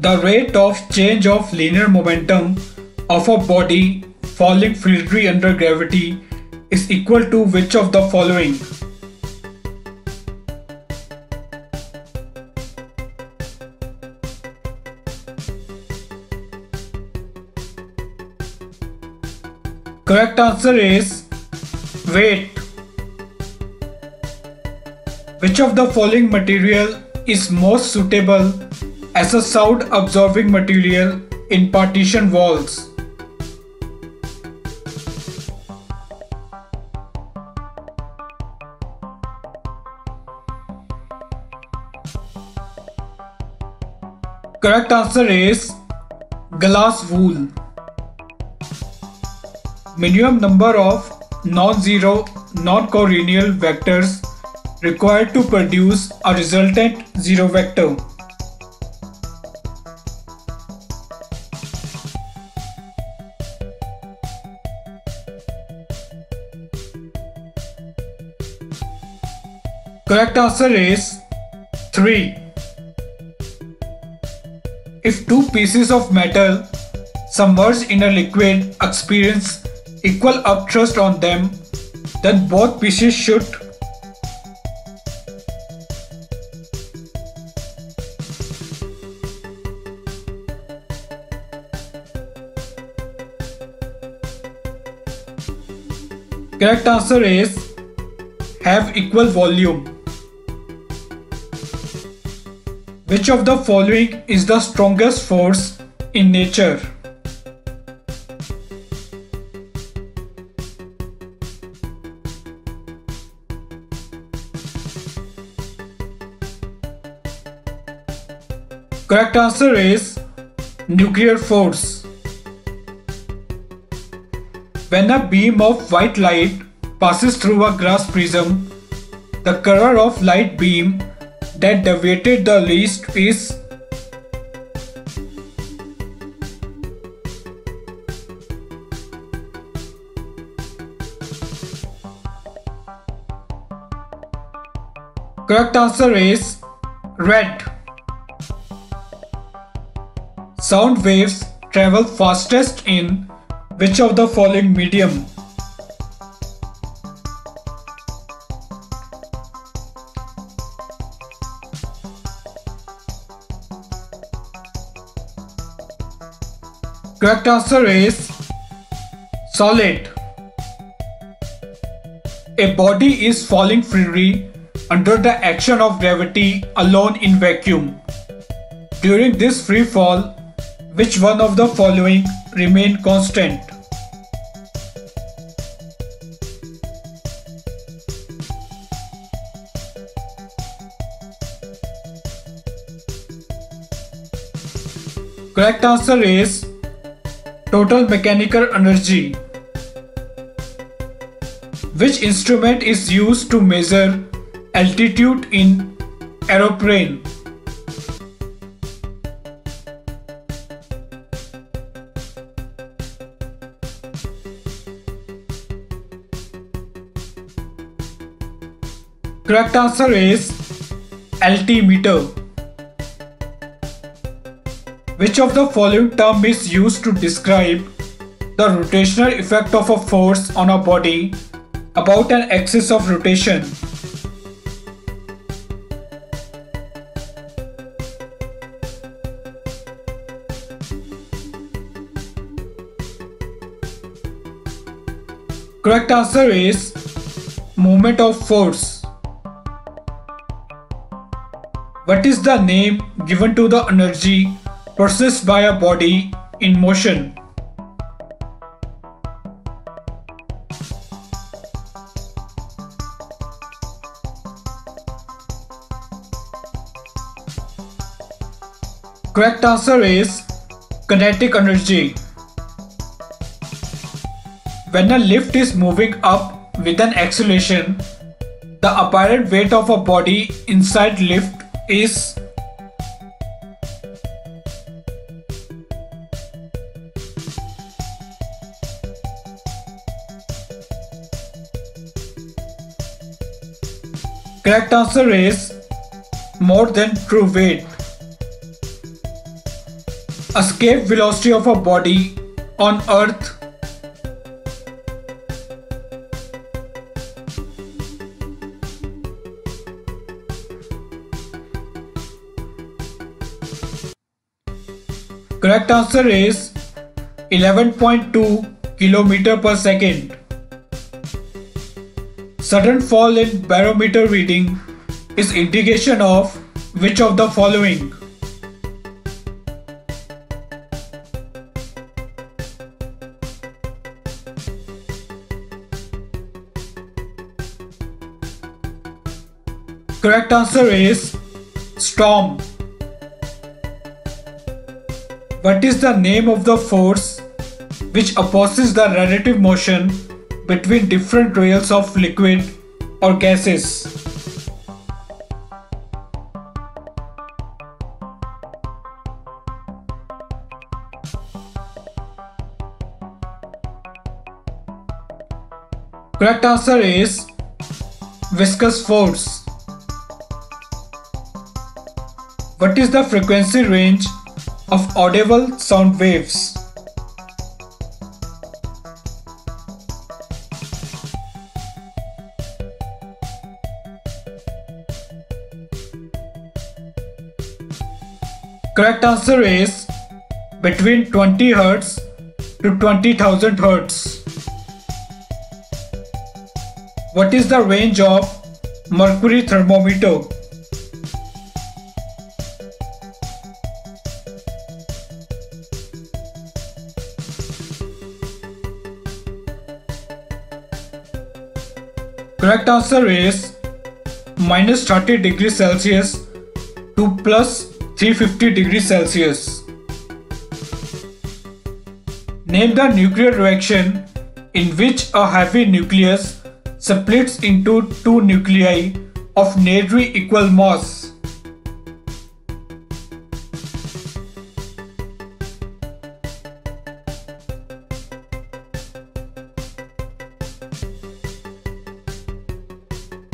The rate of change of linear momentum of a body falling freely under gravity is equal to which of the following? Correct answer is weight. Which of the following material is most suitable as a sound absorbing material in partition walls? Correct answer is glass wool. Minimum number of non-zero non-collinear vectors required to produce a resultant zero vector. Correct answer is 3. If two pieces of metal submerged in a liquid experience equal upthrust on them, then both pieces should Correct answer is have equal volume. Which of the following is the strongest force in nature? Correct answer is nuclear force. When a beam of white light passes through a glass prism, the color of light beam that deviated the least is Correct answer is red. Sound waves travel fastest in which of the following medium? Correct answer is solid. A body is falling freely under the action of gravity alone in vacuum. During this free fall, which one of the following remain constant? Correct answer is total mechanical energy. Which instrument is used to measure altitude in aeroplane? Correct answer is altimeter. Which of the following term is used to describe the rotational effect of a force on a body about an axis of rotation? Correct answer is moment of force. What is the name given to the energy processed by a body in motion? Correct answer is kinetic energy. When a lift is moving up with an acceleration, the apparent weight of a body inside lift is Correct answer is more than true weight. escape velocity of a body on earth Correct answer is 11.2 km per second. Sudden fall in barometer reading is indication of which of the following? Correct answer is storm. What is the name of the force which opposes the relative motion between different rails of liquid or gases? Correct answer is viscous force. What is the frequency range of audible sound waves. Correct answer is between 20 Hz to 20,000 Hz. What is the range of mercury thermometer? Correct answer is minus 30 degrees Celsius to plus 350 degrees Celsius. Name the nuclear reaction in which a heavy nucleus splits into two nuclei of nearly equal mass.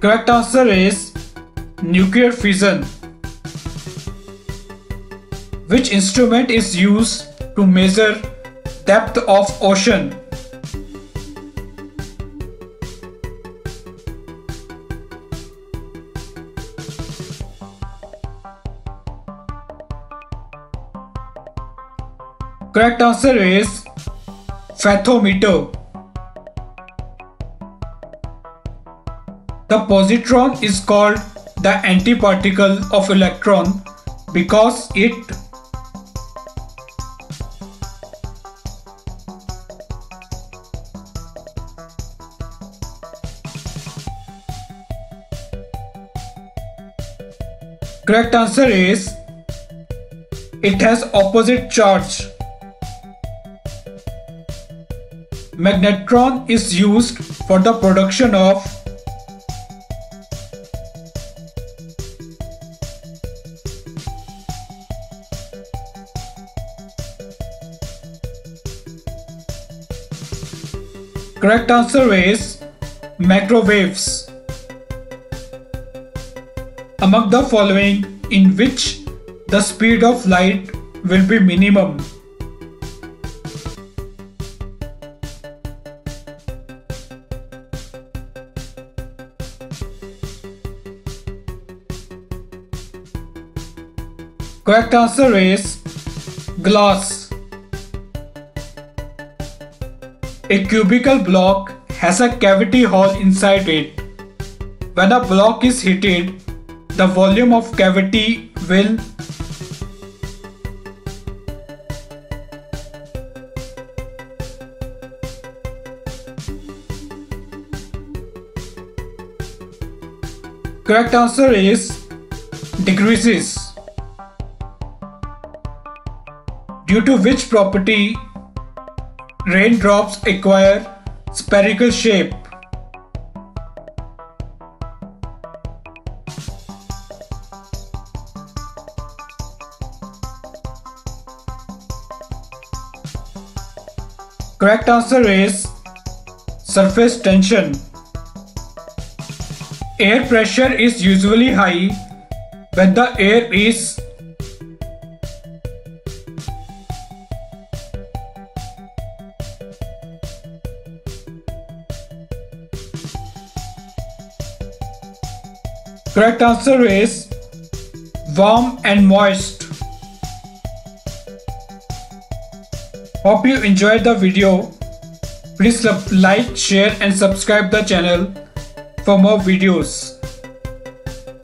Correct answer is nuclear fission. Which instrument is used to measure depth of ocean? Correct answer is fathometer. The positron is called the antiparticle of electron because it Correct answer is it has opposite charge. Magnetron is used for the production of Correct answer is microwaves. Among the following in which the speed of light will be minimum. Correct answer is glass. A cubical block has a cavity hole inside it. When a block is heated, the volume of cavity will Correct answer is decreases. Due to which property Raindrops acquire spherical shape. Correct answer is surface tension. Air pressure is usually high when the air is Correct answer is warm and moist. Hope you enjoyed the video. Please like, share and subscribe the channel for more videos.